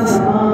paz.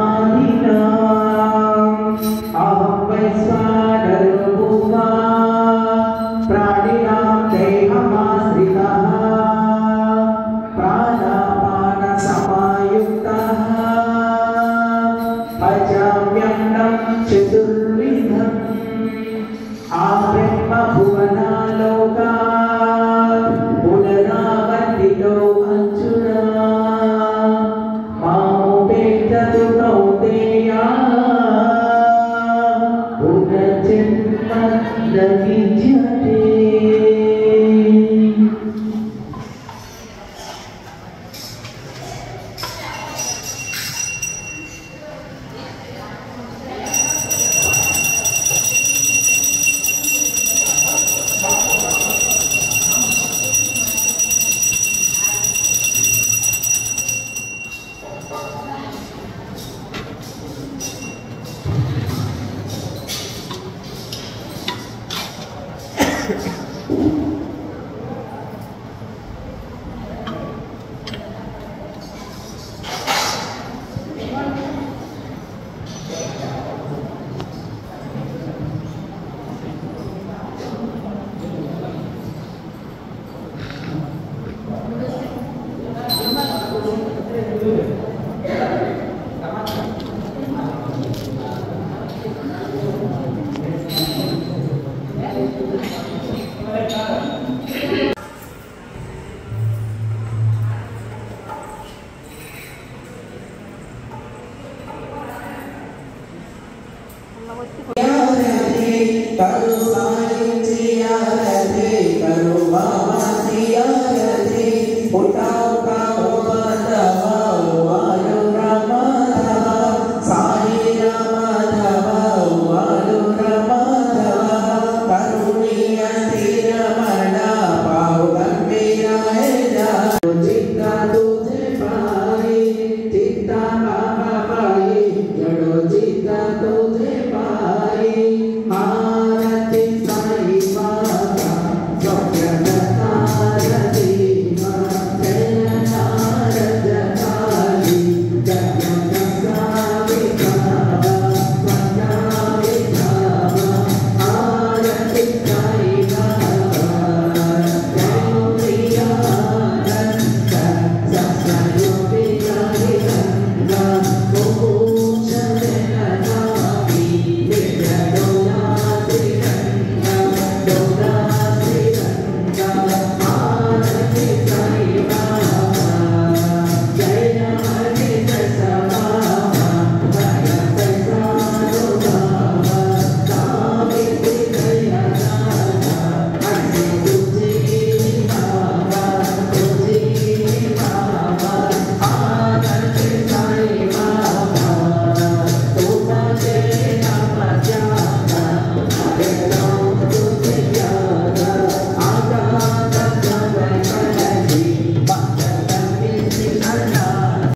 Now and